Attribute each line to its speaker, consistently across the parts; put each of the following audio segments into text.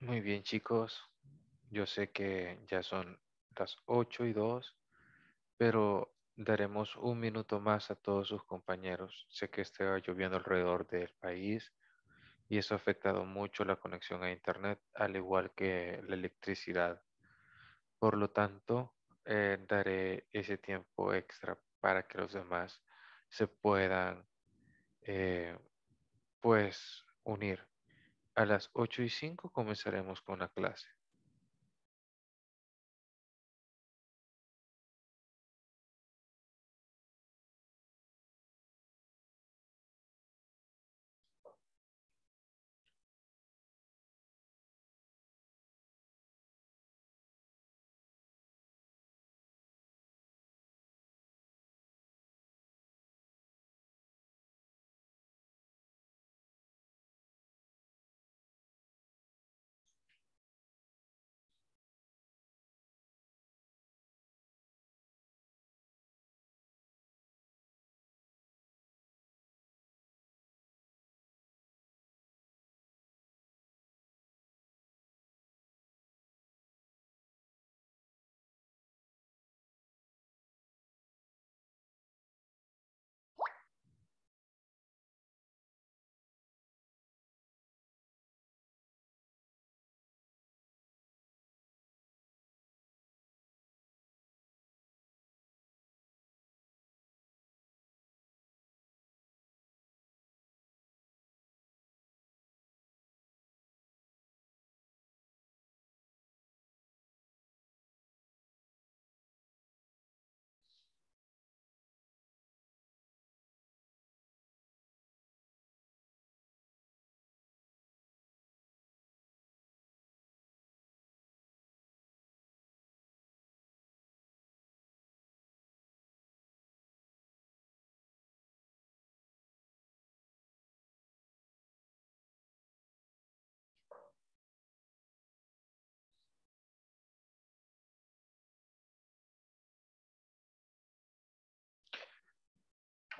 Speaker 1: Muy bien, chicos. Yo sé que ya son las 8 y 2, pero daremos un minuto más a todos sus compañeros. Sé que está lloviendo alrededor del país y eso ha afectado mucho la conexión a Internet, al igual que la electricidad. Por lo tanto, eh, daré ese tiempo extra para que los demás se puedan, eh, pues, unir. A las 8 y 5 comenzaremos con la clase.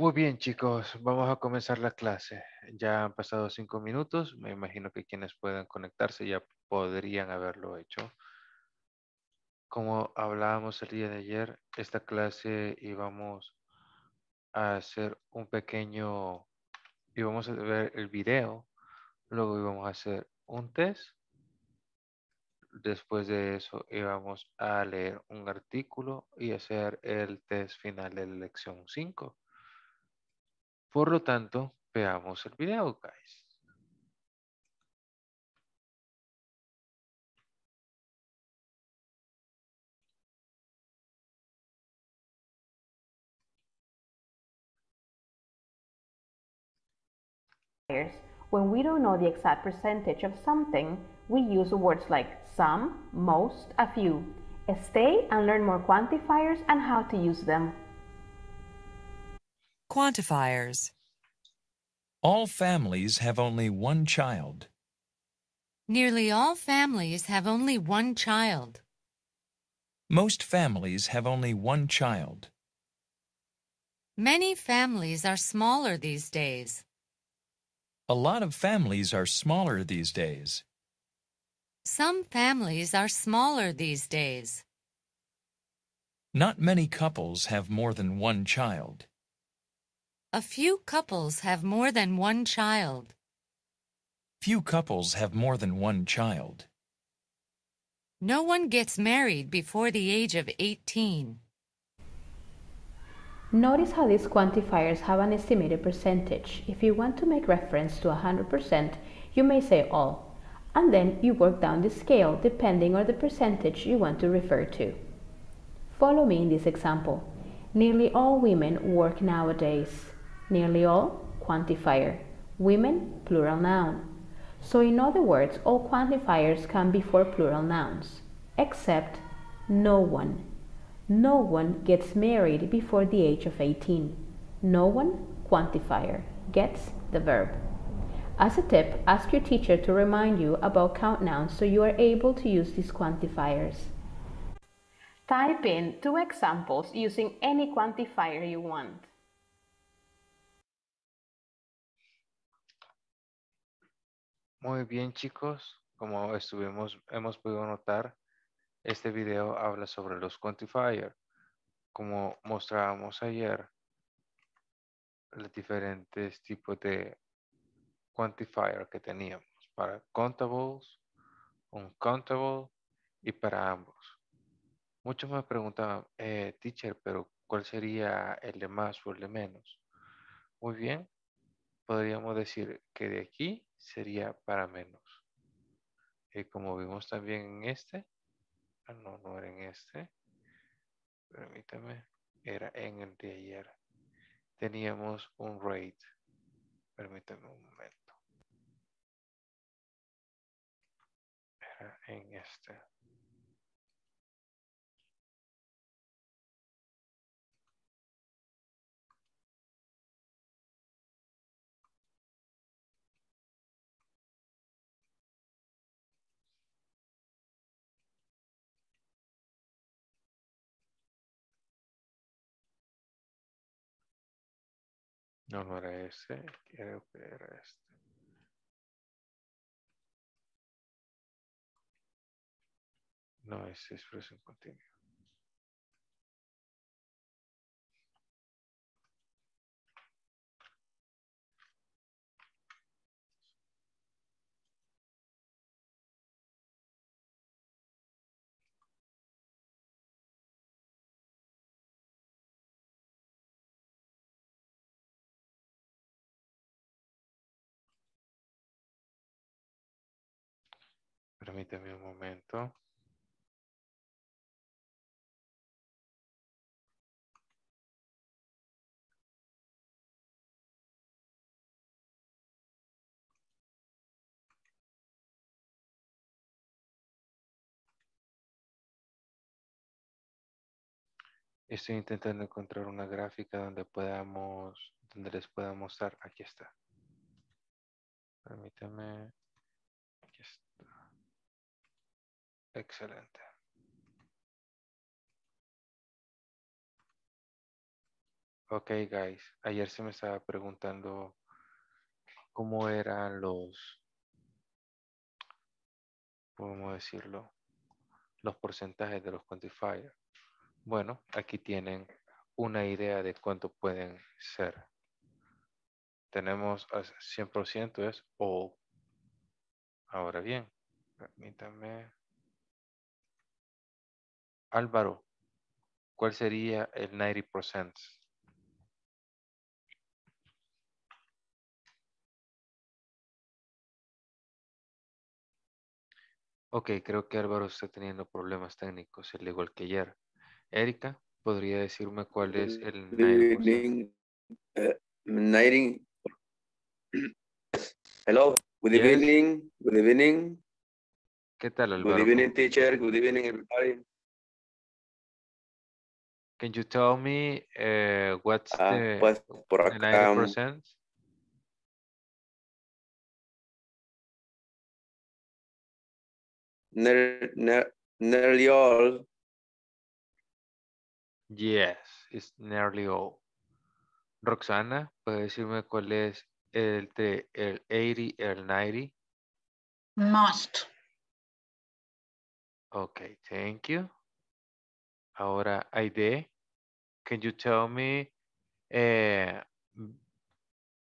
Speaker 1: Muy bien, chicos, vamos a comenzar la clase. Ya han pasado cinco minutos. Me imagino que quienes puedan conectarse ya podrían haberlo hecho. Como hablábamos el día de ayer, esta clase íbamos a hacer un pequeño, íbamos a ver el video, luego íbamos a hacer un test. Después de eso íbamos a leer un artículo y hacer el test final de la lección 5. Por lo tanto, veamos el video, guys.
Speaker 2: When we don't know the exact percentage of something, we use words like some, most, a few. Stay and learn more quantifiers and how to use them.
Speaker 3: Quantifiers.
Speaker 4: All families have only one child.
Speaker 3: Nearly all families have only one child.
Speaker 4: Most families have only one child.
Speaker 3: Many families are smaller these days.
Speaker 4: A lot of families are smaller these days.
Speaker 3: Some families are smaller these days.
Speaker 4: Not many couples have more than one child.
Speaker 3: A few couples have more than one child.
Speaker 4: Few couples have more than one child.
Speaker 3: No one gets married before the age of 18.
Speaker 2: Notice how these quantifiers have an estimated percentage. If you want to make reference to 100%, you may say all, and then you work down the scale depending on the percentage you want to refer to. Follow me in this example. Nearly all women work nowadays. Nearly all, quantifier. Women, plural noun. So in other words, all quantifiers come before plural nouns, except no one. No one gets married before the age of 18. No one, quantifier, gets the verb. As a tip, ask your teacher to remind you about count nouns so you are able to use these quantifiers. Type in two examples using any quantifier you want.
Speaker 1: Muy bien, chicos. como estuvimos, hemos podido notar, este video habla sobre los quantifiers. Como mostrábamos ayer, los diferentes tipos de quantifier que teníamos para contables, uncountable y para ambos. Muchos me preguntaban, eh, teacher, pero ¿cuál sería el de más o el de menos? Muy bien, podríamos decir que de aquí sería para menos. Y como vimos también en este, ah, no, no era en este, permítame, era en el de ayer. Teníamos un rate, permítame un momento. Era en este. No, no era ese, creo que era este. No, es present continuo. Permítame un momento. Estoy intentando encontrar una gráfica donde podamos, donde les pueda mostrar. Aquí está. Permítame. Aquí está. Excelente. Ok, guys. Ayer se me estaba preguntando cómo eran los, ¿cómo decirlo? Los porcentajes de los quantifiers. Bueno, aquí tienen una idea de cuánto pueden ser. Tenemos a 100% es all. Ahora bien, permítame. Álvaro, ¿cuál sería el 90%? Ok, creo que Álvaro está teniendo problemas técnicos, al igual que ayer. Erika, ¿podría decirme cuál es el
Speaker 5: Good
Speaker 1: 90%?
Speaker 5: evening. Uh, 90. Hello. Good evening. Good evening.
Speaker 1: ¿Qué tal,
Speaker 5: Good
Speaker 1: Álvaro?
Speaker 5: evening, teacher. Good evening, everybody.
Speaker 1: Can you tell me uh, what's
Speaker 5: Ah,
Speaker 1: the,
Speaker 5: pues por acá.
Speaker 1: 90%?
Speaker 5: ner- ner- nearly all.
Speaker 1: Yes, it's nearly all. Roxana, ¿puede decirme cuál es el de el 80 el 90?
Speaker 6: Most.
Speaker 1: Okay, thank you. Ahora, Aide, can you tell me uh,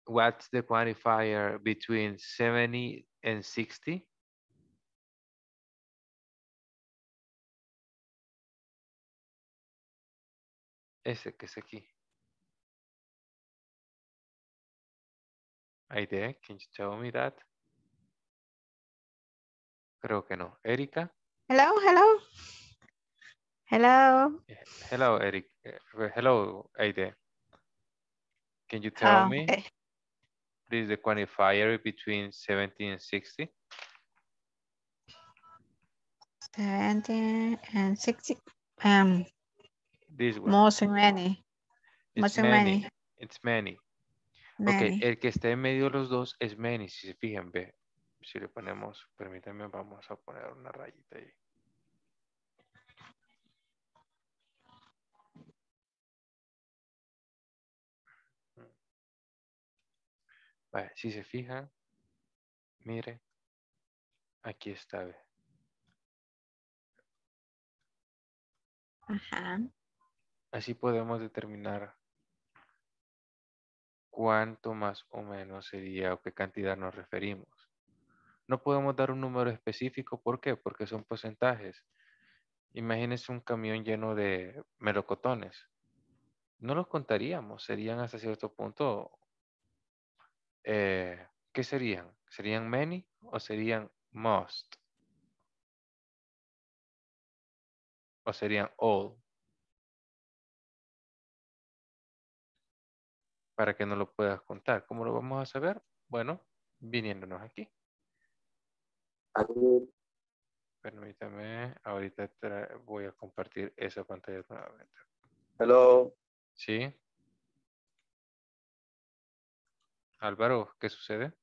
Speaker 1: what's the quantifier between 70 and 60? Ese que es aquí. Aide, can you tell me that? Creo que no. Erika?
Speaker 6: Hello, hello. Hello.
Speaker 1: Hello, Eric. Uh, hello, Aide. Can you tell
Speaker 6: Oh,
Speaker 1: me,
Speaker 6: eh,
Speaker 1: please, the quantifier between 70 and 60?
Speaker 6: 70 and 60. Um,
Speaker 1: This one.
Speaker 6: most many.
Speaker 1: It's
Speaker 6: most
Speaker 1: many.
Speaker 6: many.
Speaker 1: It's many.
Speaker 6: Many.
Speaker 1: Ok, el que esté en medio de los dos es many, si se fijan, ve. Si le ponemos, permítanme, vamos a poner una rayita ahí. Vale, si se fijan, mire, Aquí está.
Speaker 6: Ajá.
Speaker 1: Así podemos determinar cuánto más o menos sería o qué cantidad nos referimos. No podemos dar un número específico, ¿por qué? Porque son porcentajes. Imagínense un camión lleno de melocotones. No los contaríamos, serían hasta cierto punto, eh, ¿qué serían? ¿Serían many o serían most? ¿O serían all? Para que no lo puedas contar. ¿Cómo lo vamos a saber? Bueno, viniéndonos aquí. Permítame, ahorita voy a compartir esa pantalla nuevamente.
Speaker 5: Hello.
Speaker 1: ¿Sí? Álvaro, ¿qué sucede?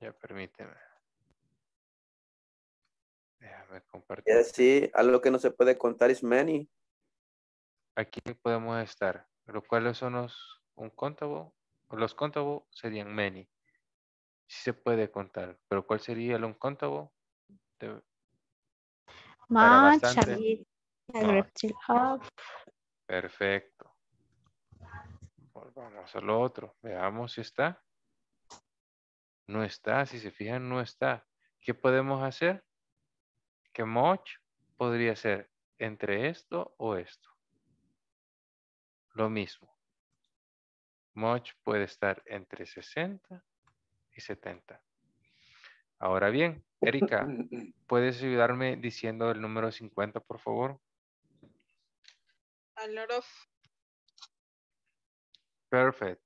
Speaker 1: Ya permíteme. Déjame compartir.
Speaker 5: Yes, sí, algo que no se puede contar es many.
Speaker 1: Aquí podemos estar. Los cuales son los uncountable. o Los countable serían many. Sí se puede contar. Pero ¿cuál sería el uncountable? De-
Speaker 6: Much,
Speaker 1: No. Perfecto. Volvamos a lo otro. Veamos si está. No está. Si se fijan, no está. ¿Qué podemos hacer? Que much podría ser entre esto o esto. Lo mismo. Much puede estar entre 60 y 70. Ahora bien, Erika, ¿puedes ayudarme diciendo el número 50, por favor?
Speaker 7: A lot of.
Speaker 1: Perfect.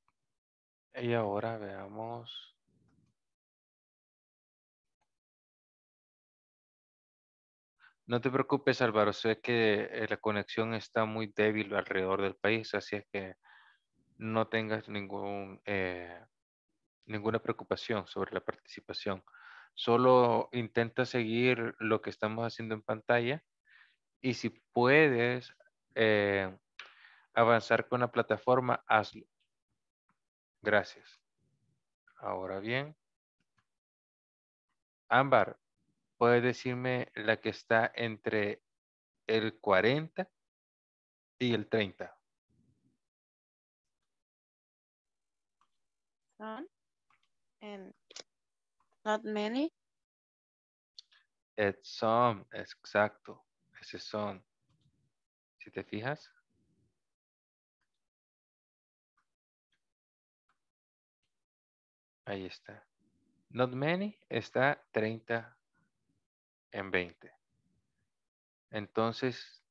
Speaker 1: Y ahora veamos. No te preocupes, Álvaro. Sé que eh, la conexión está muy débil alrededor del país, así que no tengas ningún, eh, ninguna preocupación sobre la participación. Solo intenta seguir lo que estamos haciendo en pantalla y si puedes eh, avanzar con la plataforma, hazlo. Gracias. Ahora bien. Ámbar, ¿puedes decirme la que está entre el 40 y el 30?
Speaker 7: Some. And not many.
Speaker 1: It's some, exacto. Ese son. Si te fijas. Ahí está. Not many está 30 en 20. Entonces,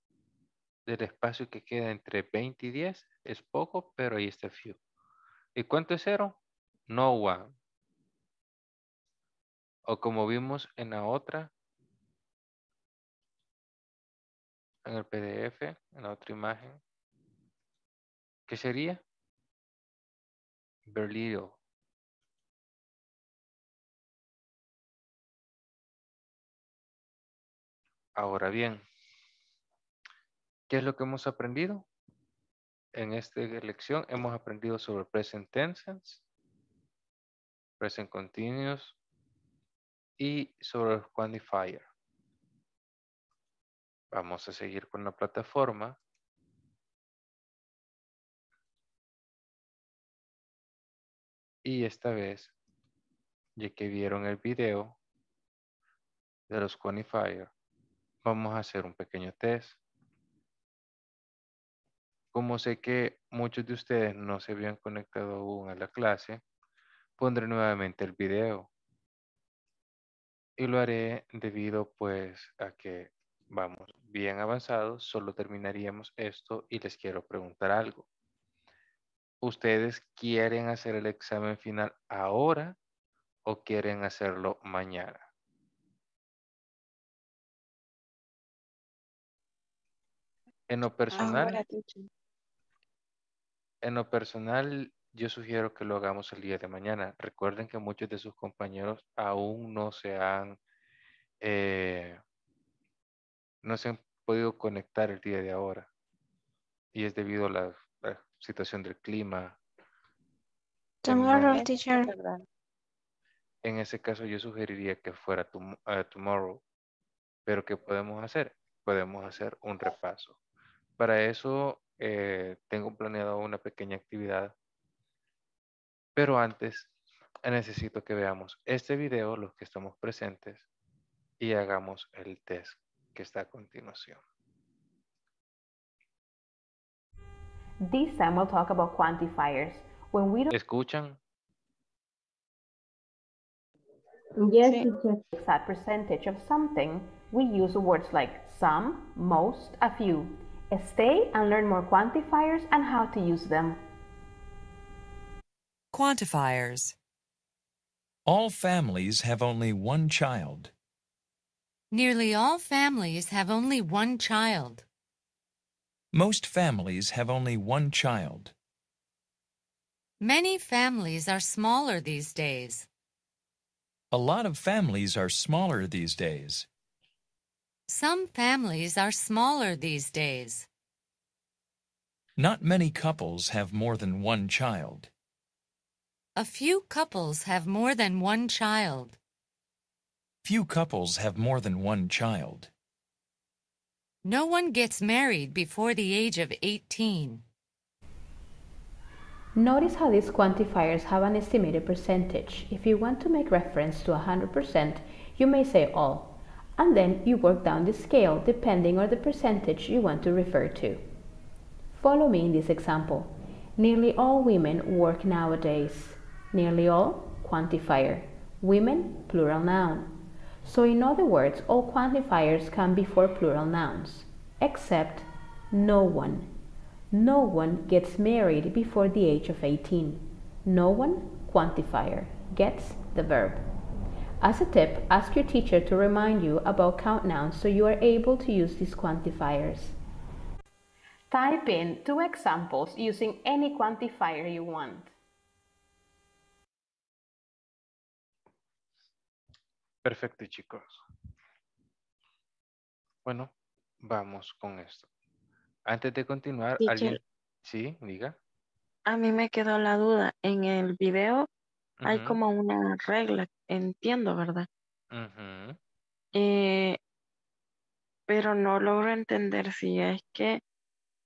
Speaker 1: del espacio que queda entre 20 y 10 es poco, pero ahí está few. ¿Y cuánto es cero? No one. O como vimos en la otra, en el PDF, en la otra imagen, ¿qué sería? Very little. Ahora bien, ¿qué es lo que hemos aprendido? En esta lección hemos aprendido sobre present tenses, present continuous y sobre quantifier. Vamos a seguir con la plataforma. Y esta vez, ya que vieron el video de los quantifier, vamos a hacer un pequeño test. Como sé que muchos de ustedes no se habían conectado aún a la clase, pondré nuevamente el video. Y lo haré debido pues a que vamos bien avanzados, solo terminaríamos esto y les quiero preguntar algo. ¿Ustedes quieren hacer el examen final ahora o quieren hacerlo mañana? En lo personal,
Speaker 7: Ahora, teacher.
Speaker 1: En lo personal, yo sugiero que lo hagamos el día de mañana. Recuerden que muchos de sus compañeros aún no se han, eh, no se han podido conectar el día de ahora. Y es debido a la, la situación del clima.
Speaker 6: Tomorrow, teacher.
Speaker 1: En ese caso yo sugeriría que fuera tom- eh, tomorrow. Pero ¿qué podemos hacer? Podemos hacer un repaso. Para eso eh, tengo planeado una pequeña actividad. Pero antes necesito que veamos este video, los que estamos presentes, y hagamos el test que está a continuación.
Speaker 2: This time we'll talk about quantifiers. When we don't
Speaker 1: ¿Escuchan?
Speaker 6: Yes,
Speaker 7: Sí.
Speaker 2: exact percentage of something, we use words like some, most, a few. Stay and learn more quantifiers and how to use them.
Speaker 3: Quantifiers.
Speaker 4: All families have only one child.
Speaker 3: Nearly all families have only one child.
Speaker 4: Most families have only one child.
Speaker 3: Many families are smaller these days.
Speaker 4: A lot of families are smaller these days.
Speaker 3: Some families are smaller these days.
Speaker 4: Not many couples have more than one child.
Speaker 3: A few couples have more than one child.
Speaker 4: Few couples have more than one child.
Speaker 3: No one gets married before the age of 18.
Speaker 2: Notice how these quantifiers have an estimated percentage. If you want to make reference to 100%, you may say all, and then you work down the scale depending on the percentage you want to refer to. Follow me in this example. Nearly all women work nowadays. Nearly all, quantifier. Women, plural noun. So in other words, all quantifiers come before plural nouns, except no one. No one gets married before the age of 18. No one, quantifier, gets the verb. As a tip, ask your teacher to remind you about count nouns so you are able to use these quantifiers. Type in two examples using any quantifier you want.
Speaker 1: Perfecto, chicos. Bueno, vamos con esto. Antes de continuar,
Speaker 7: Teacher.
Speaker 1: alguien... Sí, diga.
Speaker 7: A mí me quedó la duda. En el video hay como una regla, entiendo, ¿verdad? Eh, pero no logro entender si es que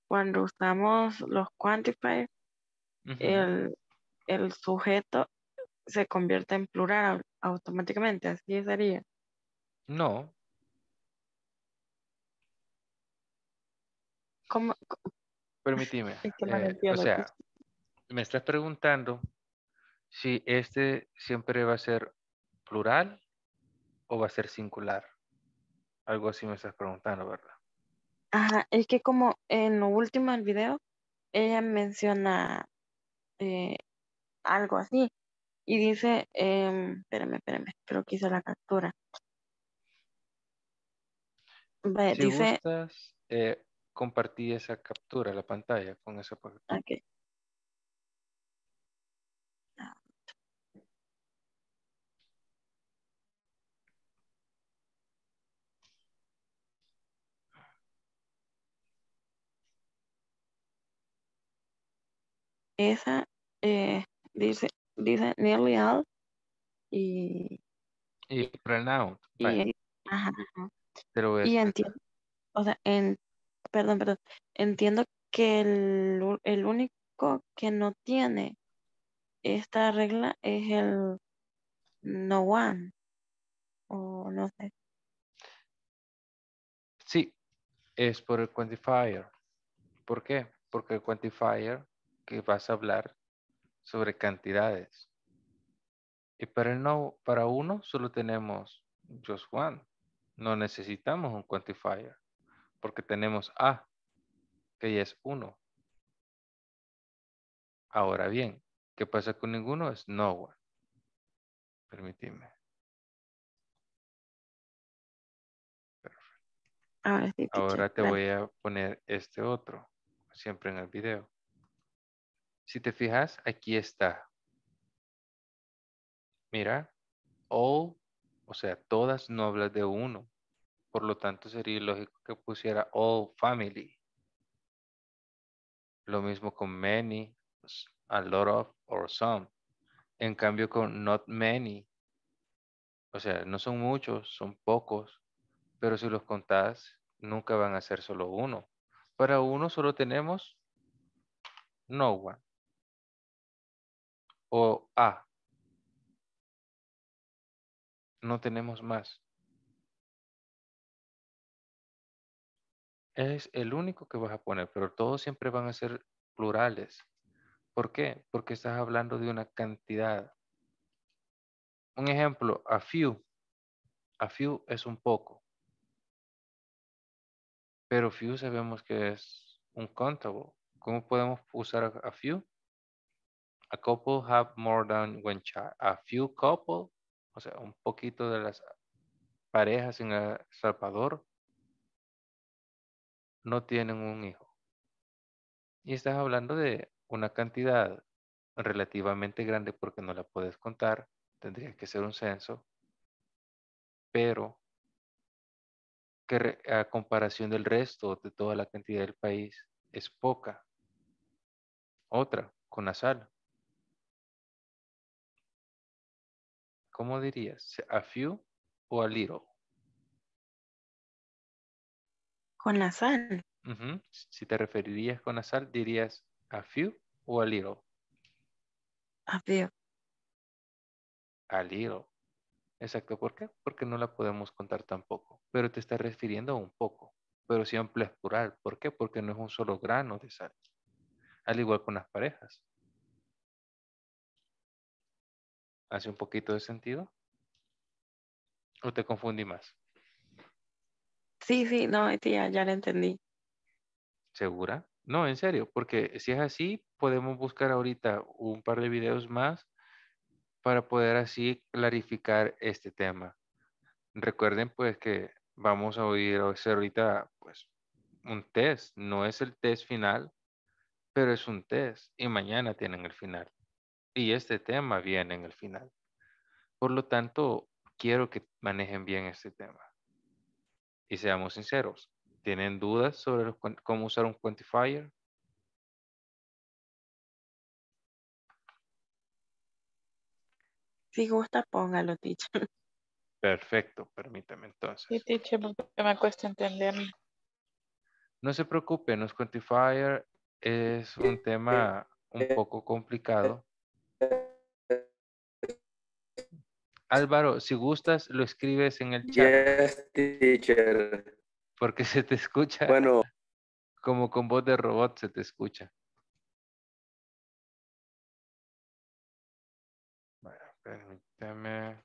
Speaker 7: cuando usamos los quantifiers, el, el sujeto se convierte en plural au- automáticamente, así sería.
Speaker 1: No,
Speaker 7: ¿Cómo?
Speaker 1: permíteme.
Speaker 7: Es que
Speaker 1: eh, o sea, me estás preguntando si este siempre va a ser plural o va a ser singular. Algo así me estás preguntando, ¿verdad?
Speaker 7: Ajá, es que como en lo último del video, ella menciona eh, algo así y dice, em, espérame, espérame, creo que hice la captura. Ve,
Speaker 1: Si
Speaker 7: dice,
Speaker 1: gustas, eh, compartí esa captura, la pantalla con esa pa-
Speaker 7: esa eh, dice, dice nearly all y,
Speaker 1: Y pronoun,
Speaker 7: y, ajá, ajá.
Speaker 1: a
Speaker 7: Y entiendo, o sea, en, perdón, perdón, entiendo que el, el único que no tiene esta regla es el no one, o no sé.
Speaker 1: Sí, es por el quantifier. ¿Por qué? Porque el quantifier que vas a hablar sobre cantidades. Y para el no, para uno solo tenemos just one. No necesitamos un quantifier porque tenemos a, que ya es uno. Ahora bien, ¿qué pasa con ninguno? Es no one.
Speaker 7: Sí, teacher,
Speaker 1: Ahora te voy a poner este otro, siempre en el video. Si te fijas, aquí está. Mira, all, o sea, todas no hablas de uno. Por lo tanto, sería lógico que pusiera all family. Lo mismo con many, a lot of or some. En cambio, con not many O sea, no son muchos, son pocos, pero si los contás, nunca van a ser solo uno. Para uno solo tenemos no one o a. No tenemos más. Es el único que vas a poner, pero todos siempre van a ser plurales. ¿Por qué? Porque estás hablando de una cantidad. Un ejemplo, a few. A few es un poco. Pero few sabemos que es un countable. ¿Cómo podemos usar a, a few? A couple have more than one child. A few couple, o sea, un poquito de las parejas en El Salvador no tienen un hijo. Y estás hablando de una cantidad relativamente grande porque no la puedes contar. Tendría que ser un censo. Pero que a comparación del resto de toda la cantidad del país es poca. Otra, con nasal. ¿Cómo dirías? ¿A few o a little?
Speaker 7: Con la sal.
Speaker 1: Ujú. Si te referirías con nasal, dirías a few o a little.
Speaker 7: A few.
Speaker 1: A little. Exacto. ¿Por qué? Porque no la podemos contar tampoco. Pero te estás refiriendo a un poco. Pero siempre es plural. ¿Por qué? Porque no es un solo grano de sal. Al igual con las parejas. ¿Hace un poquito de sentido? ¿O te confundí más?
Speaker 7: Sí, sí, no, tía, ya lo entendí.
Speaker 1: ¿Segura? No, en serio, porque si es así, podemos buscar ahorita un par de videos más para poder así clarificar este tema. Recuerden pues que vamos a oír ahorita pues un test, no es el test final, pero es un test y mañana tienen el final. Y este tema viene en el final. Por lo tanto, quiero que manejen bien este tema. Y seamos sinceros, ¿tienen dudas sobre los cómo usar un quantifier?
Speaker 7: Si gusta, póngalo, teacher.
Speaker 1: Perfecto, permítame entonces.
Speaker 8: Sí, teacher, porque me cuesta entenderlo.
Speaker 1: No se preocupen, los quantifier es un tema un poco complicado. Álvaro, si gustas, lo escribes en el chat
Speaker 5: Yes, teacher.
Speaker 1: porque se te escucha
Speaker 5: Bueno,
Speaker 1: como con voz de robot, se te escucha. Bueno, permítame.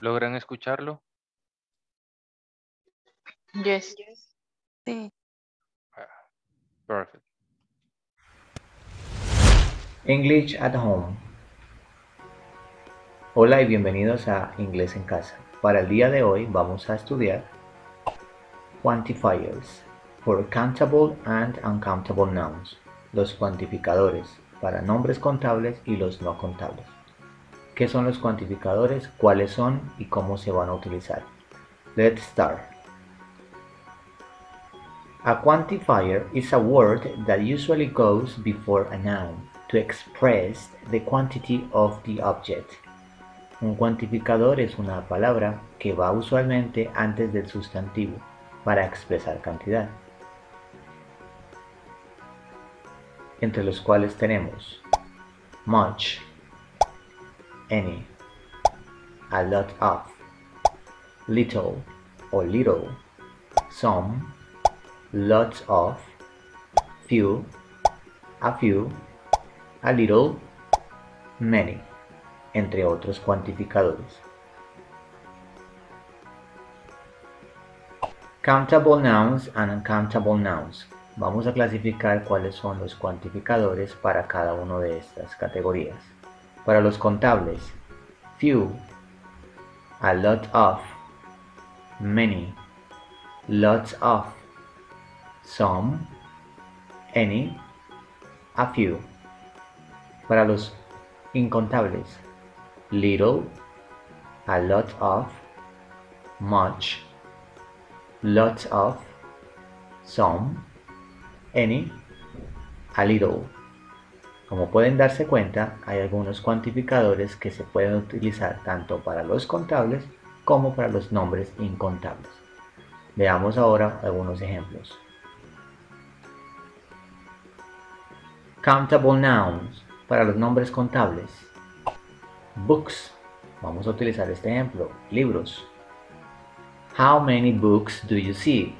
Speaker 1: ¿Logran escucharlo?
Speaker 8: Yes.
Speaker 7: Sí.
Speaker 1: Perfect.
Speaker 9: English at Home. Hola y bienvenidos a Inglés en Casa. Para el día de hoy vamos a estudiar quantifiers for countable and uncountable nouns, los cuantificadores para nombres contables y los no contables. ¿Qué son los cuantificadores? ¿Cuáles son y cómo se van a utilizar? Let's start. A quantifier is a word that usually goes before a noun to express the quantity of the object. Un cuantificador es una palabra que va usualmente antes del sustantivo para expresar cantidad. Entre los cuales tenemos much, any, a lot of, little o little, some, lots of, few, a few, a little, many, entre otros cuantificadores. Countable nouns and uncountable nouns. Vamos a clasificar cuáles son los cuantificadores para cada una de estas categorías. Para los contables, few, a lot of, many, lots of, some, any, a few. Para los incontables, little, a lot of, much, lots of, some, any, a little. Como pueden darse cuenta, hay algunos cuantificadores que se pueden utilizar tanto para los contables como para los nombres incontables. Veamos ahora algunos ejemplos. Countable nouns para los nombres contables. Books. Vamos a utilizar este ejemplo. Libros. How many books do you see?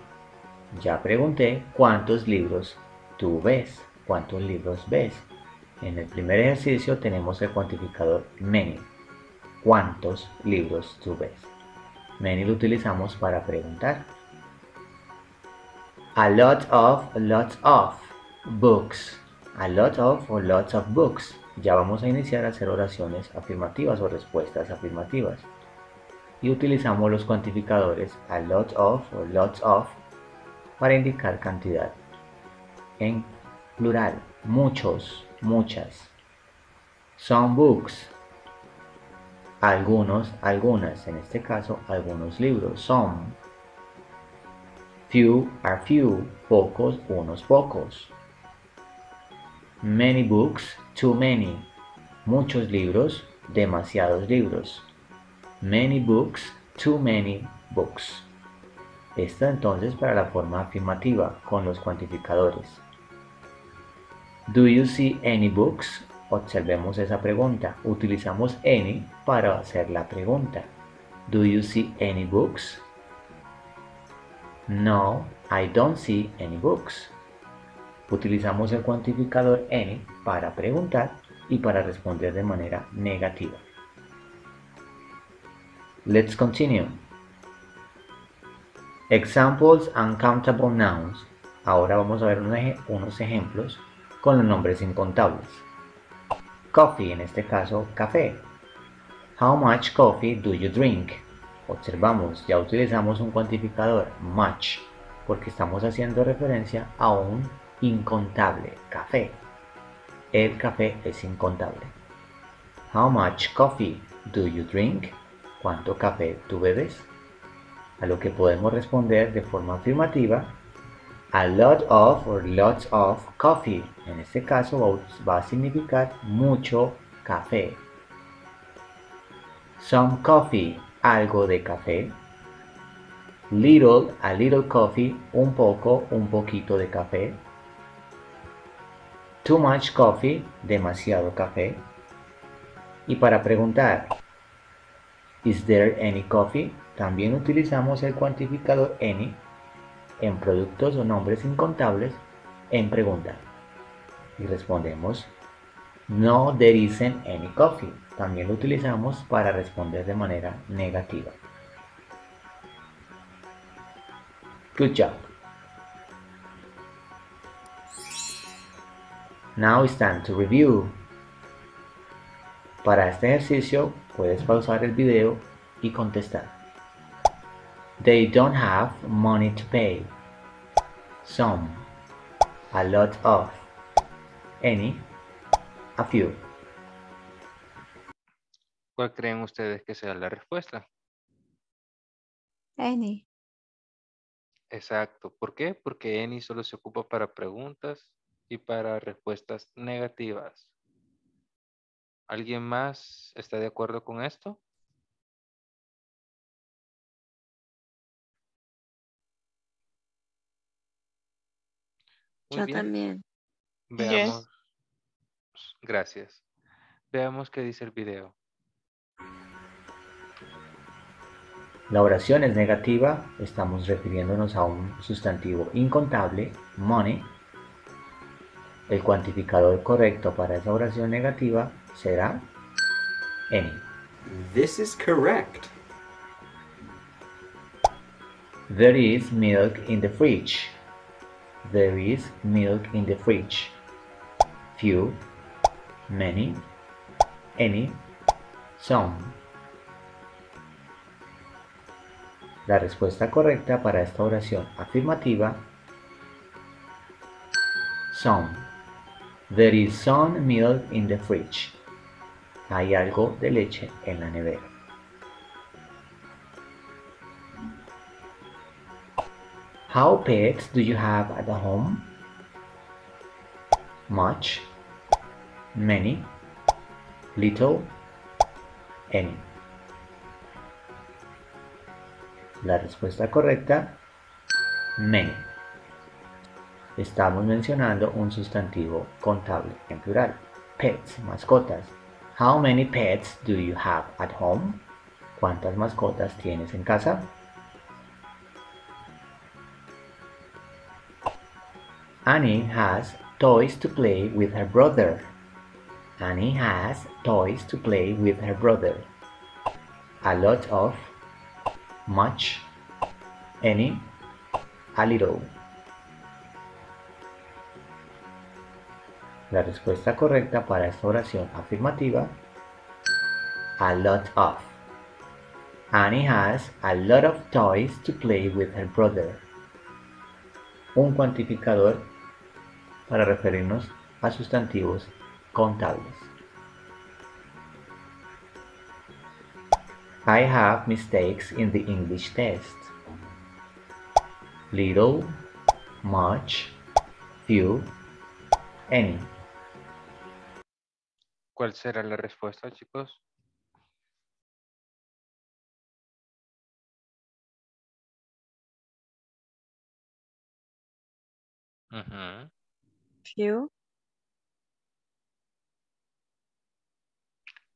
Speaker 9: Ya pregunté cuántos libros tú ves. ¿Cuántos libros ves? En el primer ejercicio tenemos el cuantificador many. ¿Cuántos libros tú ves? Many lo utilizamos para preguntar. A lot of, lots of books. A lot of o lots of books. Ya vamos a iniciar a hacer oraciones afirmativas o respuestas afirmativas. Y utilizamos los cuantificadores a lot of o lots of para indicar cantidad. En plural, muchos, muchas. Some books. Algunos, algunas. En este caso, algunos libros. Some. Few are few. Pocos, unos pocos. Many books, too many. Muchos libros, demasiados libros. Many books, too many books. Esto entonces para la forma afirmativa con los cuantificadores. Do you see any books? Observemos esa pregunta. Utilizamos any para hacer la pregunta. Do you see any books? No, I don't see any books. Utilizamos el cuantificador any para preguntar y para responder de manera negativa. Let's continue. Examples and countable nouns. Ahora vamos a ver unos ejemplos con los nombres incontables. Coffee, en este caso, café. How much coffee do you drink? Observamos, ya utilizamos un cuantificador, much, porque estamos haciendo referencia a un incontable, café. El café es incontable. How much coffee do you drink? ¿Cuánto café tú bebes? A lo que podemos responder de forma afirmativa, a lot of or lots of coffee. En este caso va a significar mucho café. Some coffee, algo de café. Little, a little coffee, un poco, un poquito de café. Too much coffee, demasiado café. Y para preguntar, Is there any coffee? También utilizamos el cuantificador any en productos o nombres incontables en pregunta. Y respondemos, no there isn't any coffee. También lo utilizamos para responder de manera negativa. Good job. Now it's time to review. Para este ejercicio puedes pausar el video y contestar. They don't have money to pay. Some. A lot of. Any. A few.
Speaker 1: ¿Cuál creen ustedes que sea la respuesta?
Speaker 6: Any.
Speaker 1: Exacto. ¿Por qué? Porque any solo se ocupa para preguntas y para respuestas negativas. ¿Alguien más está de acuerdo con esto?
Speaker 7: Yo también.
Speaker 1: Veamos. Gracias. Veamos qué dice el video.
Speaker 9: La oración es negativa, estamos refiriéndonos a un sustantivo incontable, money. El cuantificador correcto para esa oración negativa será any.
Speaker 5: This is correct.
Speaker 9: There is milk in the fridge. There is milk in the fridge. Few, many, any, some. La respuesta correcta para esta oración afirmativa some. There is some milk in the fridge. Hay algo de leche en la nevera. How pets do you have at the home? Much, many, little, any. La respuesta correcta, many. Estamos mencionando un sustantivo contable en plural. Pets, mascotas. How many pets do you have at home? ¿Cuántas mascotas tienes en casa? Annie has toys to play with her brother. Annie has toys to play with her brother. A lot of, much, any, a little. La respuesta correcta para esta oración afirmativa, a lot of. Annie has a lot of toys to play with her brother. Un cuantificador para referirnos a sustantivos contables. I have mistakes in the English test. Little, much, few, any.
Speaker 1: ¿Cuál será la respuesta, chicos? Ujú.
Speaker 7: Few.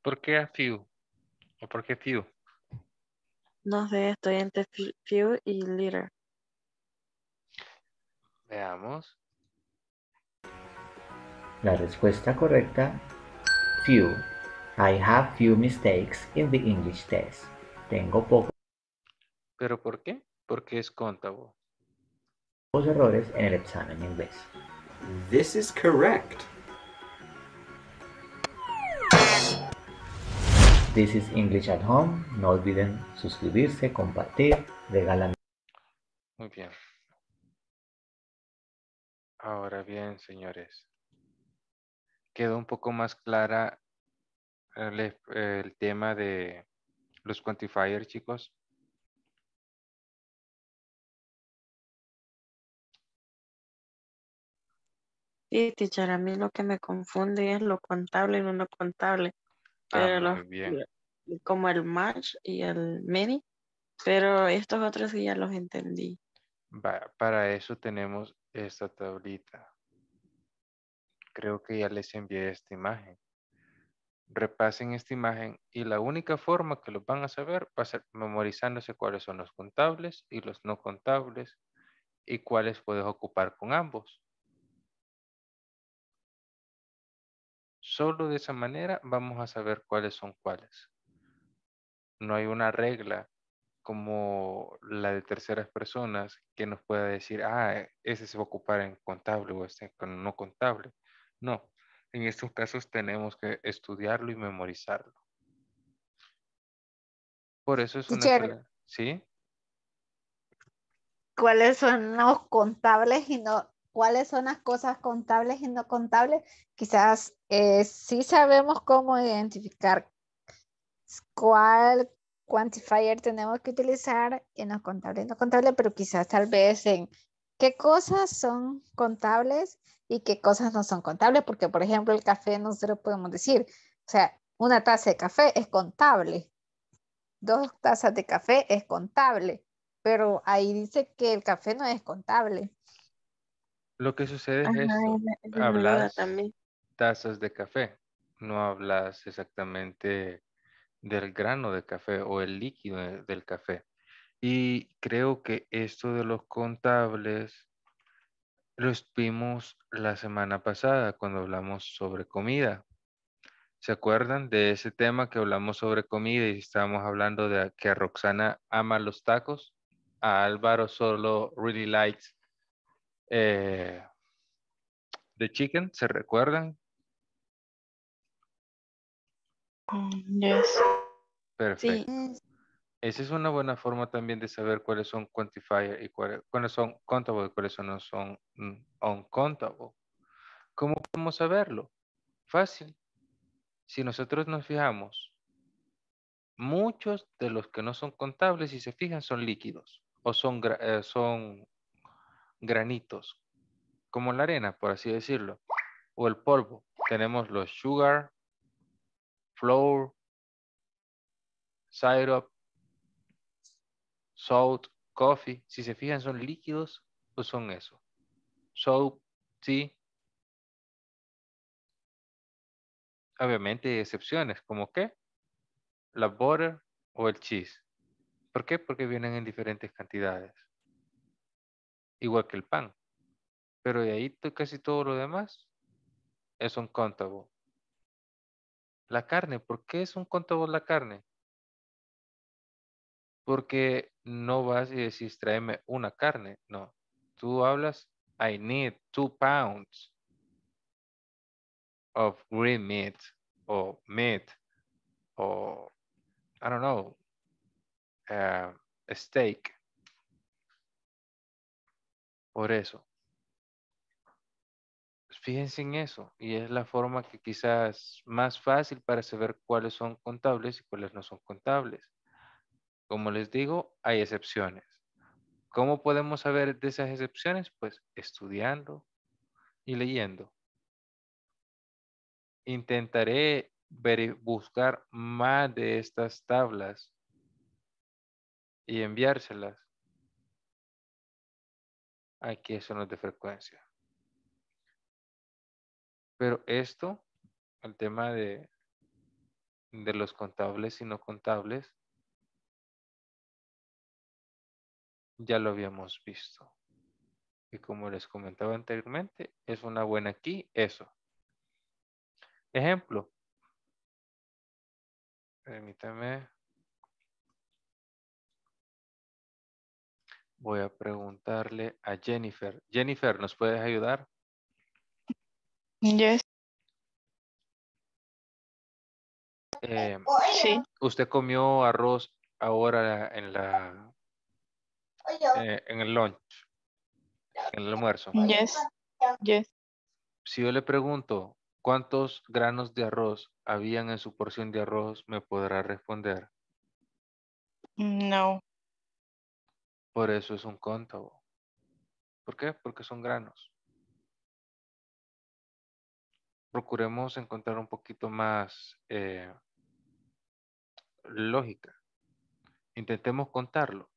Speaker 1: ¿Por qué a few? ¿O por qué few?
Speaker 7: No sé, estoy entre fe- few y little.
Speaker 1: Veamos.
Speaker 9: La respuesta correcta, few. I have few mistakes in the English test. Tengo pocos
Speaker 1: ¿Pero por qué? Porque es contable.
Speaker 9: errores en el examen inglés.
Speaker 5: This is correct.
Speaker 9: This is English at Home. No olviden suscribirse, compartir, regalar.
Speaker 1: Muy bien. Ahora bien, señores. Quedó un poco más clara el, es- el tema de los quantifiers, chicos.
Speaker 7: Sí, teacher, a mí lo que me confunde es lo contable y lo no contable.
Speaker 1: Ah,
Speaker 7: Pero los-
Speaker 1: bien.
Speaker 7: como el match y el many, pero estos otros sí ya los entendí.
Speaker 1: Va- para eso tenemos esta tablita. Creo que ya les envié esta imagen. Repasen esta imagen y la única forma que los van a saber va a ser memorizándose cuáles son los contables y los no contables y cuáles puedes ocupar con ambos. Solo de esa manera vamos a saber cuáles son cuáles. No hay una regla como la de terceras personas que nos pueda decir, ah, ese se va a ocupar en contable o este con no contable. No, en estos casos tenemos que estudiarlo y memorizarlo. Por eso es una ¿Sí?
Speaker 10: cuáles son los contables y no, cuáles son las cosas contables y no contables. Quizás eh, sí sabemos cómo identificar cuál quantifier tenemos que utilizar en los contables y no contables, pero quizás tal vez en qué cosas son contables y qué cosas no son contables, porque por ejemplo el café nosotros podemos decir, o sea, una taza de café es contable, dos tazas de café es contable, pero ahí dice que el café no es contable.
Speaker 1: Lo que sucede es
Speaker 7: Ajá, es duda
Speaker 1: Hablas
Speaker 7: también.
Speaker 1: tazas de café. No hablas exactamente del grano de café o el líquido de- del café. Y creo que esto de los contables lo vimos la semana pasada cuando hablamos sobre comida. ¿Se acuerdan de ese tema que hablamos sobre comida y estábamos hablando de que Roxana ama los tacos? a Álvaro solo really likes eh, the chicken, ¿se recuerdan?
Speaker 8: Mm, Yes.
Speaker 1: Perfecto.
Speaker 7: Sí.
Speaker 1: Esa es una buena forma también de saber cuáles son quantifier y cuáles, cuáles son countable y cuáles no son mm, uncountable. ¿Cómo podemos saberlo? Fácil. Si nosotros nos fijamos, muchos de los que no son contables, si se fijan, son líquidos o son, eh, son granitos, como la arena, por así decirlo, o el polvo. Tenemos los sugar, flour, syrup, salt, coffee. Si se fijan, son líquidos o son eso. Soap, tea. Obviamente hay excepciones, como qué? La butter o el cheese. ¿Por qué? Porque vienen en diferentes cantidades. Igual que el pan. Pero de ahí casi todo lo demás es un contable. La carne, ¿por qué es un contable la carne? Porque no vas y decís, tráeme una carne. No. Tú hablas, I need two pounds of green meat o meat o, I don't know, uh, steak. Por eso. Fíjense en eso. Y es la forma que quizás más fácil para saber cuáles son contables y cuáles no son contables. Como les digo, hay excepciones. ¿Cómo podemos saber de esas excepciones? Pues estudiando y leyendo. Intentaré buscar más de estas tablas y enviárselas. Aquí eso no es de frecuencia. Pero esto, el tema de, de los contables y no contables, ya lo habíamos visto. Y como les comentaba anteriormente, es una buena aquí, eso. Ejemplo. Permítame. Voy a preguntarle a Jennifer. Jennifer, ¿nos puedes ayudar?
Speaker 8: Yes.
Speaker 1: Eh,
Speaker 8: Sí.
Speaker 1: usted comió arroz ahora en la eh, en el lunch, en el almuerzo.
Speaker 8: Yes. Yes.
Speaker 1: Si yo le pregunto cuántos granos de arroz habían en su porción de arroz, me podrá responder.
Speaker 8: No.
Speaker 1: Por eso es un contable. ¿Por qué? Porque son granos. Procuremos encontrar un poquito más eh, lógica. Intentemos contarlo.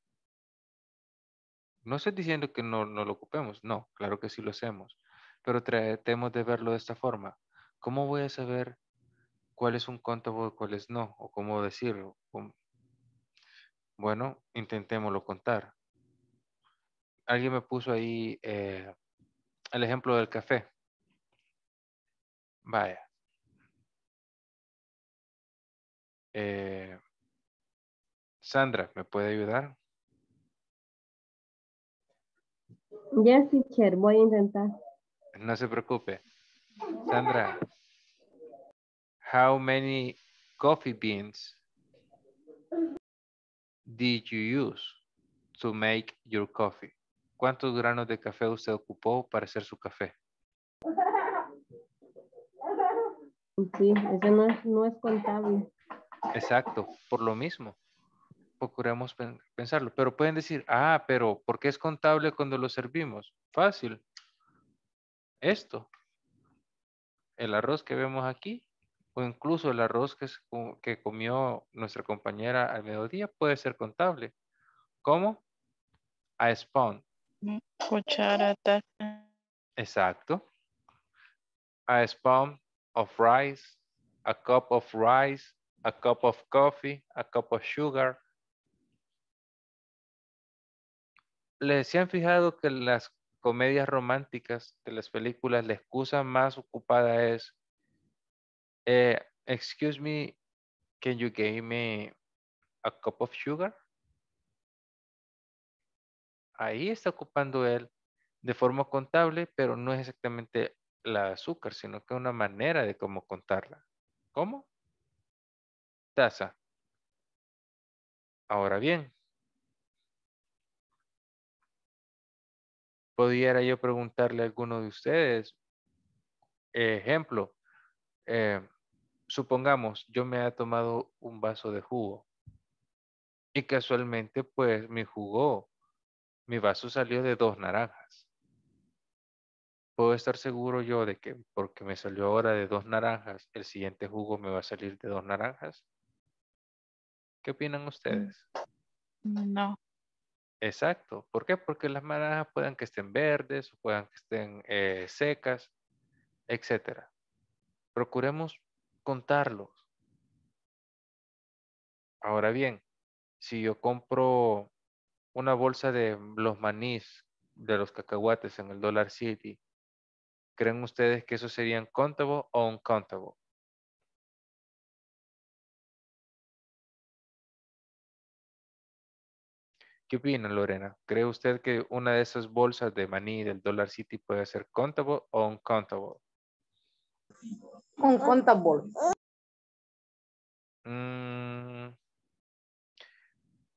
Speaker 1: No estoy diciendo que no, no lo ocupemos, no, claro que sí lo hacemos, pero tratemos de verlo de esta forma. ¿Cómo voy a saber cuál es un contable y cuál es no? O cómo decirlo. Bueno, intentémoslo contar. Alguien me puso ahí eh, el ejemplo del café. Vaya. Eh, Sandra, ¿me puede ayudar?
Speaker 6: Yes, teacher, voy a intentar.
Speaker 1: No se preocupe. Sandra, how many coffee beans did you use to make your coffee? ¿Cuántos granos de café usted ocupó para hacer su café?
Speaker 6: Sí, eso no es, no es contable.
Speaker 1: Exacto, por lo mismo. Procuremos pen- pensarlo. Pero pueden decir, ah, pero ¿por qué es contable cuando lo servimos? Fácil. Esto. El arroz que vemos aquí, o incluso el arroz que, que comió nuestra compañera al mediodía, puede ser contable. ¿Cómo? A spoon.
Speaker 8: Cuchara, taza.
Speaker 1: Exacto. A spoon of rice, a cup of rice, a cup of coffee, a cup of sugar. ¿Les se han fijado que las comedias románticas de las películas, la excusa más ocupada es, eh, excuse me, can you give me a cup of sugar? Ahí está ocupando él de forma contable, pero no es exactamente la azúcar, sino que una manera de cómo contarla. ¿Cómo? Taza. Ahora bien, pudiera yo preguntarle a alguno de ustedes, ejemplo, eh, supongamos, yo me he tomado un vaso de jugo y casualmente pues mi jugo, mi vaso salió de dos naranjas. Puedo estar seguro yo de que porque me salió ahora de dos naranjas, el siguiente jugo me va a salir de dos naranjas. ¿Qué opinan ustedes?
Speaker 8: No.
Speaker 1: Exacto. ¿Por qué? Porque las naranjas puedan que estén verdes, o puedan que estén eh, secas, etcétera. Procuremos contarlos. Ahora bien, si yo compro una bolsa de los manís de los cacahuates en el Dollar City, ¿creen ustedes que eso serían countable o uncountable? ¿Qué opina Lorena? ¿Cree usted que una de esas bolsas de maní del Dollar City puede ser countable o uncountable?
Speaker 6: Uncontable.
Speaker 1: Mm,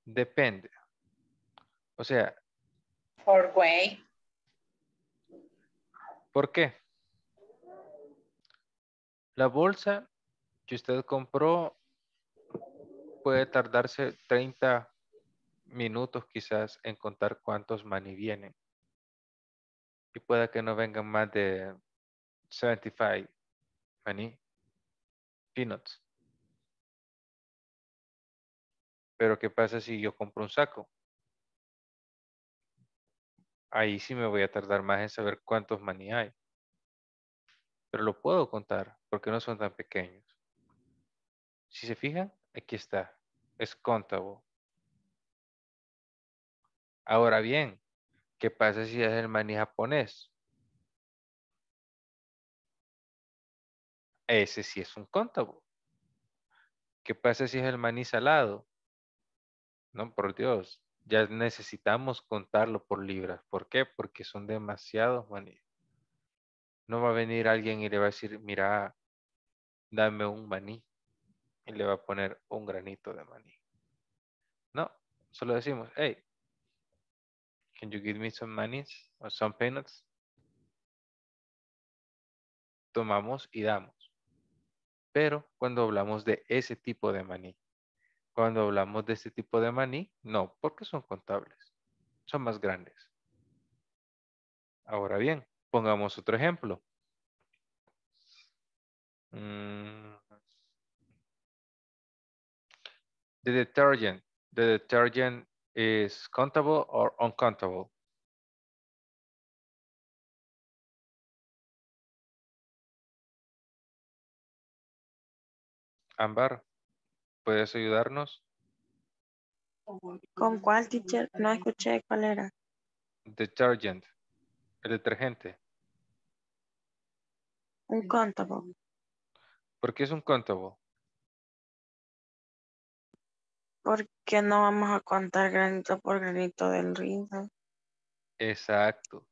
Speaker 1: depende. O sea,
Speaker 11: Por way.
Speaker 1: ¿por qué? La bolsa que usted compró puede tardarse 30 minutos quizás en contar cuántos maní vienen. Y pueda que no vengan más de 75 maní peanuts. Pero ¿qué pasa si yo compro un saco? Ahí sí me voy a tardar más en saber cuántos maní hay. Pero lo puedo contar porque no son tan pequeños. Si se fijan, aquí está. Es contable. Ahora bien, ¿qué pasa si es el maní japonés? Ese sí es un contable. ¿Qué pasa si es el maní salado? No, por Dios. Ya necesitamos contarlo por libras. ¿Por qué? Porque son demasiados maní. No va a venir alguien y le va a decir, mira, dame un maní. Y le va a poner un granito de maní. No, solo decimos, hey, can you give me some manis or some peanuts? Tomamos y damos. Pero cuando hablamos de ese tipo de maní, cuando hablamos de este tipo de maní, no, porque son contables. Son más grandes. Ahora bien, pongamos otro ejemplo. Mm. The detergent. The detergent is countable or uncountable? Ámbar, ¿puedes ayudarnos?
Speaker 7: ¿Con cuál teacher? No escuché cuál era.
Speaker 1: Detergent, el detergente.
Speaker 7: Un countable.
Speaker 1: ¿Por qué es un countable?
Speaker 7: Porque no vamos a contar granito por granito del río.
Speaker 1: Exacto.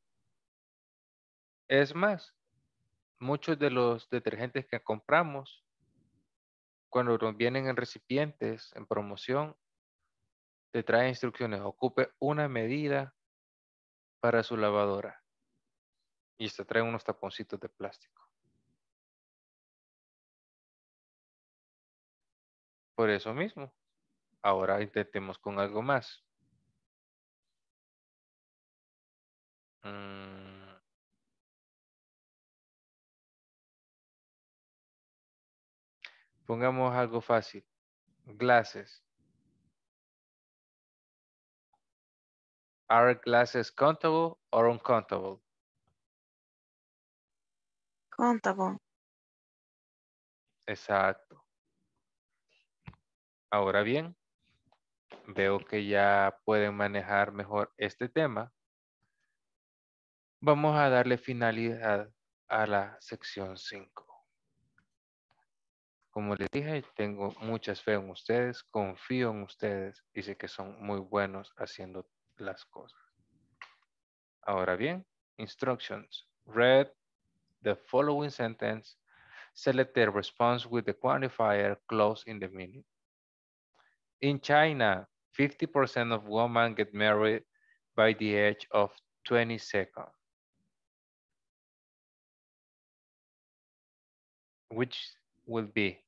Speaker 1: Es más, muchos de los detergentes que compramos, cuando vienen en recipientes, en promoción, te trae instrucciones. Ocupe una medida para su lavadora. Y te trae unos taponcitos de plástico. Por eso mismo. Ahora intentemos con algo más. Mm. Pongamos algo fácil. Glasses. Are glasses countable or uncountable?
Speaker 7: Countable.
Speaker 1: Exacto. Ahora bien, veo que ya pueden manejar mejor este tema. Vamos a darle finalidad a la sección 5. Como les dije, tengo muchas fe en ustedes, confío en ustedes y sé que son muy buenos haciendo las cosas. Ahora bien, instructions. Read the following sentence. Select the response with the quantifier close in the meaning. In China, 50% of women get married by the age of 22. Which will be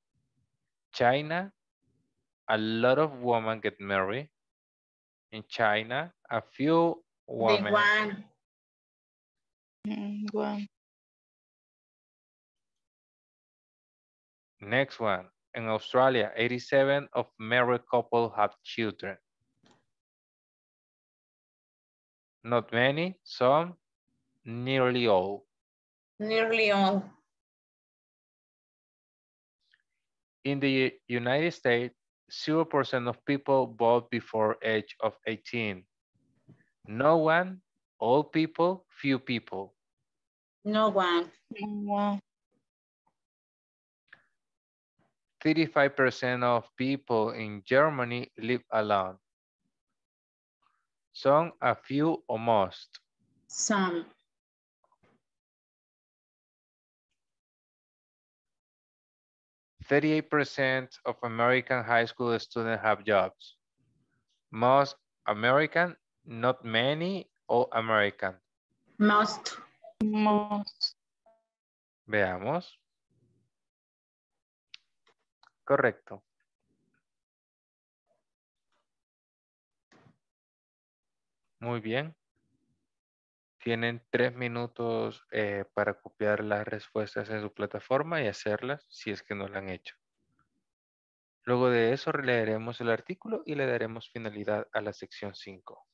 Speaker 1: China, a lot of women get married. In China, a few women.
Speaker 11: one.
Speaker 8: Mm, One.
Speaker 1: Next one. In Australia, 87 of married couples have children. Not many, some, nearly all.
Speaker 11: Nearly all.
Speaker 1: In the United States, 0% of people vote before age of 18. No one, all people, few people.
Speaker 11: No one.
Speaker 8: One.
Speaker 1: 35% of people in Germany live alone. Some, a few, or most.
Speaker 11: Some.
Speaker 1: Thirty-eight percent of American high school students have jobs. Most American, not many, all American.
Speaker 11: Most.
Speaker 8: Most.
Speaker 1: Veamos. Correcto. Muy bien. Tienen tres minutos eh, para copiar las respuestas en su plataforma y hacerlas si es que no lo han hecho. Luego de eso leeremos el artículo y le daremos finalidad a la sección 5.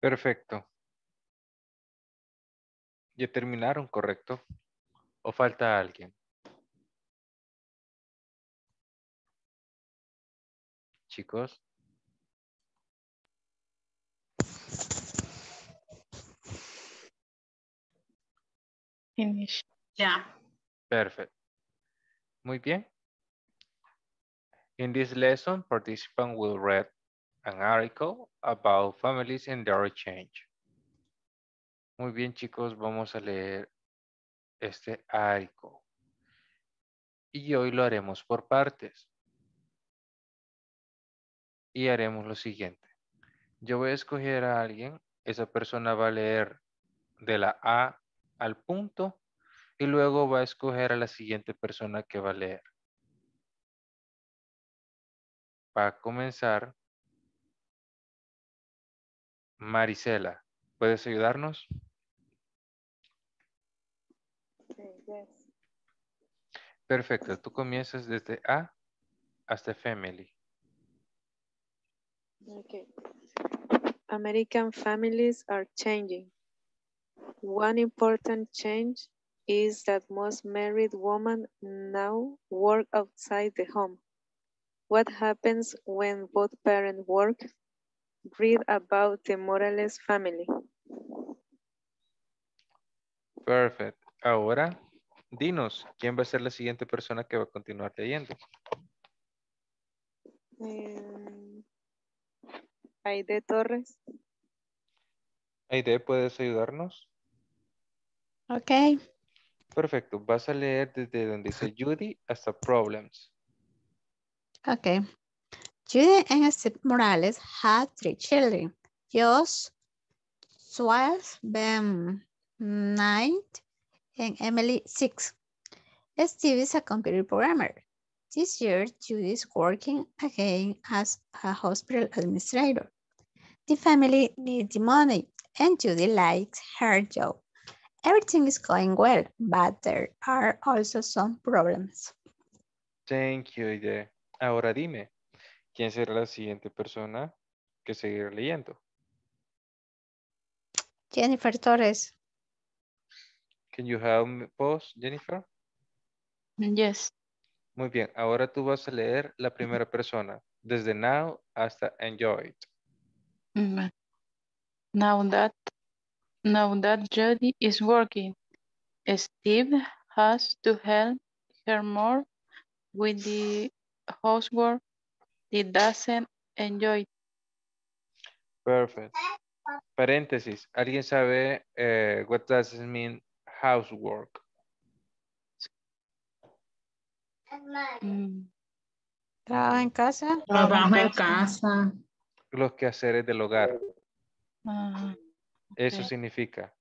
Speaker 1: Perfecto. ¿Ya terminaron, correcto? ¿O falta alguien? Chicos.
Speaker 8: Finish.
Speaker 11: Yeah.
Speaker 1: Perfect. Muy bien. In this lesson, participant will read an article about families and their change. Muy bien, chicos, vamos a leer este artículo. Y hoy lo haremos por partes. Y haremos lo siguiente. Yo voy a escoger a alguien, esa persona va a leer de la A al punto y luego va a escoger a la siguiente persona que va a leer. va a comenzar Marisela. ¿Puedes ayudarnos? Perfecto. Tú comienzas desde A hasta Family.
Speaker 12: Okay. American families are changing. One important change is that most married women now work outside the home. What happens when both parents work? Read about the Morales family.
Speaker 1: Perfect. Ahora, dinos, ¿quién va a ser la siguiente persona que va a continuar leyendo?
Speaker 12: Eh, Aide Torres.
Speaker 1: Aide, ¿puedes ayudarnos?
Speaker 10: Ok.
Speaker 1: Perfecto. Vas a leer desde donde dice Judy hasta Problems.
Speaker 10: Okay. Judy and Steve Morales had three children. Josh, 12, Ben, 9, and Emily, 6. Steve is a computer programmer. This year, Judy is working again as a hospital administrator. The family needs the money, and Judy likes her job. Everything is going well, but there are also some problems.
Speaker 1: Thank you, Aide. Ahora dime, ¿quién será la siguiente persona que seguirá leyendo?
Speaker 10: Jennifer Torres.
Speaker 1: Can you help me pause, Jennifer?
Speaker 8: Yes.
Speaker 1: Muy bien, ahora tú vas a leer la primera persona, desde now hasta enjoy.
Speaker 8: Mm, Now that now that Jody is working, Steve has to help her more with the housework he doesn't enjoy.
Speaker 1: Perfect. Paréntesis, ¿alguien sabe eh, what does it mean housework?
Speaker 8: Mm,
Speaker 10: ¿Trabaja en casa?
Speaker 11: Trabajo en casa.
Speaker 1: Los quehaceres del hogar.
Speaker 8: ah,
Speaker 1: Eso significa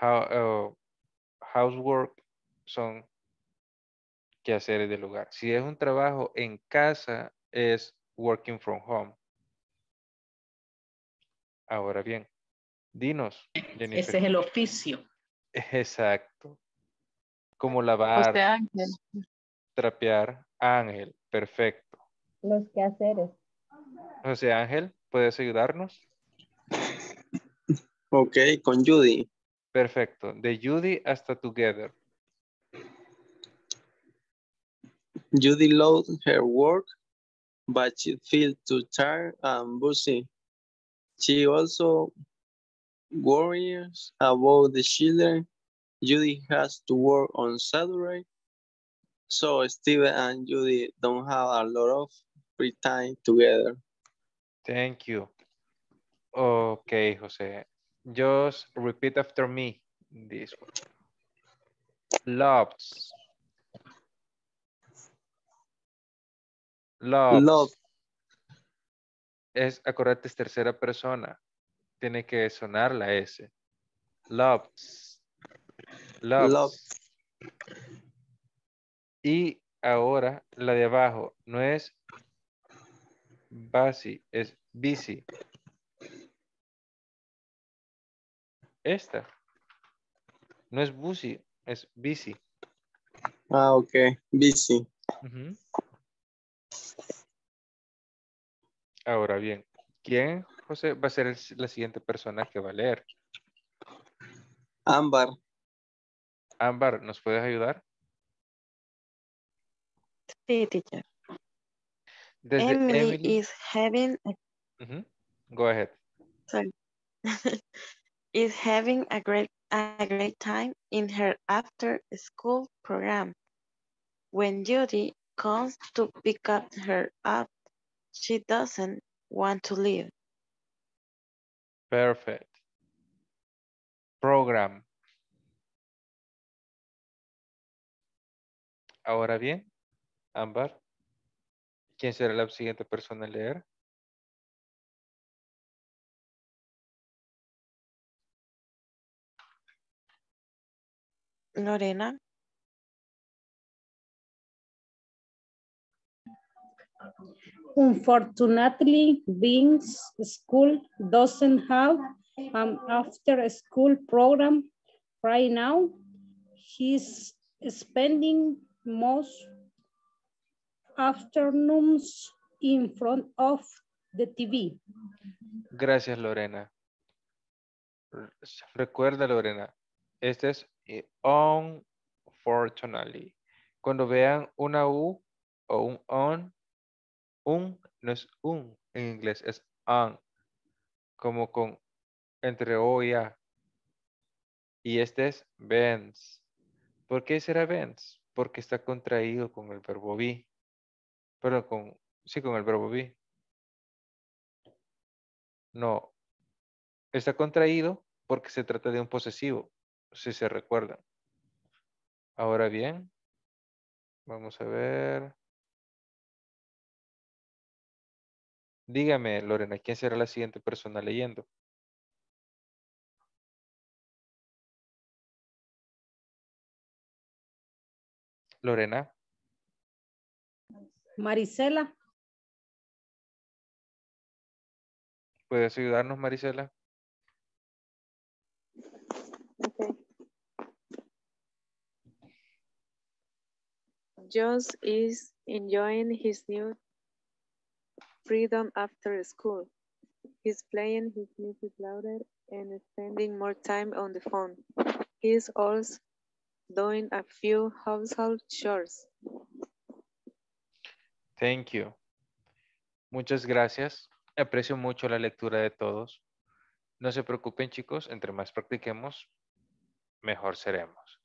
Speaker 1: how- uh, housework son quehaceres del hogar. Si es un trabajo en casa, es working from home. Ahora bien, dinos, Jennifer.
Speaker 11: Ese es el oficio.
Speaker 1: Exacto. Como lavar,
Speaker 8: José Ángel.
Speaker 1: trapear, Ángel, perfecto.
Speaker 6: Los quehaceres.
Speaker 1: José Ángel, ¿puedes ayudarnos?
Speaker 13: Ok, con Judy.
Speaker 1: Perfecto. De Judy hasta Together.
Speaker 13: Judy loves her work, but she feels too tired and busy. She also worries about the children. Judy has to work on Saturday, so Steven and Judy don't have a lot of free time together.
Speaker 1: Thank you. Okay, José. Just repeat after me this one. Loves. Loves.
Speaker 13: Love.
Speaker 1: Es, acordate, es tercera persona. Tiene que sonar la S. Loves. Loves.
Speaker 13: Loves.
Speaker 1: Y ahora la de abajo no es busy, es busy. Esta. No es busy, es busy.
Speaker 13: Ah, ok. Busy.
Speaker 1: Ujú. Ahora bien, ¿quién, José, va a ser el- la siguiente persona que va a leer?
Speaker 13: Ámbar.
Speaker 1: Ámbar, ¿nos puedes ayudar?
Speaker 7: Sí, teacher.
Speaker 1: Desde
Speaker 7: Emily,
Speaker 1: Emily.
Speaker 7: is having a.
Speaker 1: Go ahead.
Speaker 7: sorry, is having a great a great time in her after school program. When Judy comes to pick up her up, she doesn't want to leave.
Speaker 1: Perfect. Program. Ahora bien, Ámbar, ¿quién será la siguiente persona en leer?
Speaker 7: Lorena,
Speaker 14: Unfortunately, Bing's school doesn't have an after-school program right now. He's spending most afternoons in front of the TV.
Speaker 1: Gracias, Lorena. Recuerda, Lorena, este es eh, unfortunately. Cuando vean una U o un on, un no es un en inglés, es on, como con entre O y A. Y este es Benz. ¿Por qué será Benz? Porque está contraído con el verbo be. Pero con, sí, con el verbo be. No. Está contraído porque se trata de un posesivo, si se recuerdan. Ahora bien, vamos a ver. Dígame, Lorena, ¿quién será la siguiente persona leyendo? Lorena,
Speaker 14: Marisela,
Speaker 1: ¿puedes ayudarnos, Marisela?
Speaker 12: Josh is enjoying his new freedom after school. He's playing his music louder and spending more time on the phone. He's also doing a few household chores.
Speaker 1: Thank you. Muchas gracias. Aprecio mucho la lectura de todos. No se preocupen, chicos. Entre más practiquemos, mejor seremos.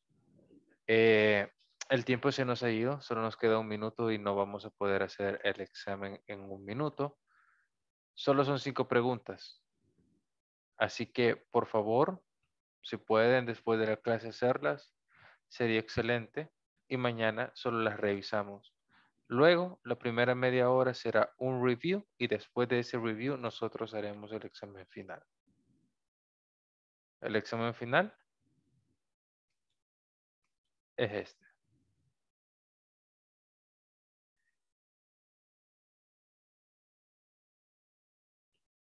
Speaker 1: Eh, el tiempo se nos ha ido. Solo nos queda un minuto y no vamos a poder hacer el examen en un minuto. Solo son cinco preguntas. Así que, por favor, si pueden después de la clase hacerlas, sería excelente. Y mañana solo las revisamos. Luego, la primera media hora será un review y después de ese review nosotros haremos el examen final. El examen final es este.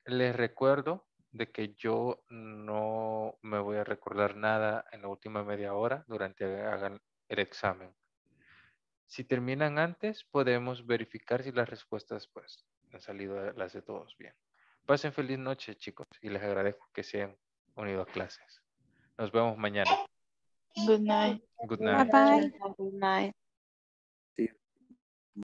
Speaker 1: Les recuerdo de que yo no me voy a recordar nada en la última media hora durante que hagan el examen. Si terminan antes, podemos verificar si las respuestas pues han salido las de todos bien. Pasen feliz noche, chicos, y les agradezco que se hayan unido a clases. Nos vemos mañana.
Speaker 8: Good night.
Speaker 1: Good night.
Speaker 7: Bye bye. Good night.